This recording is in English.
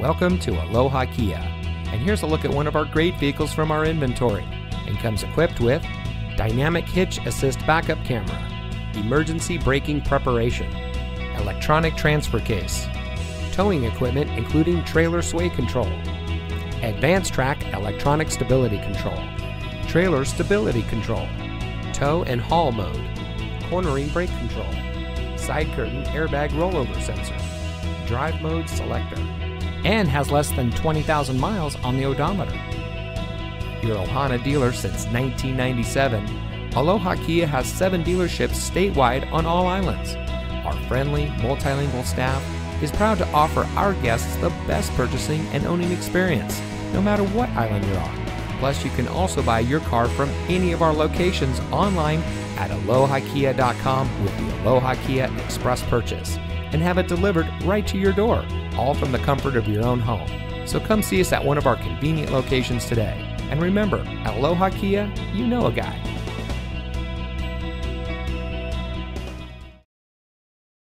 Welcome to Aloha Kia. And here's a look at one of our great vehicles from our inventory. And comes equipped with dynamic hitch assist backup camera, emergency braking preparation, electronic transfer case, towing equipment including trailer sway control, AdvanceTrac electronic stability control, trailer stability control, tow and haul mode, cornering brake control, side curtain airbag rollover sensor, drive mode selector, and has less than 20,000 miles on the odometer. Your Ohana dealer since 1997, Aloha Kia has seven dealerships statewide on all islands. Our friendly, multilingual staff is proud to offer our guests the best purchasing and owning experience, no matter what island you're on. Plus, you can also buy your car from any of our locations online at alohakia.com with the Aloha Kia Express purchase and have it delivered right to your door, all from the comfort of your own home. So come see us at one of our convenient locations today. And remember, at Aloha Kia, you know a guy.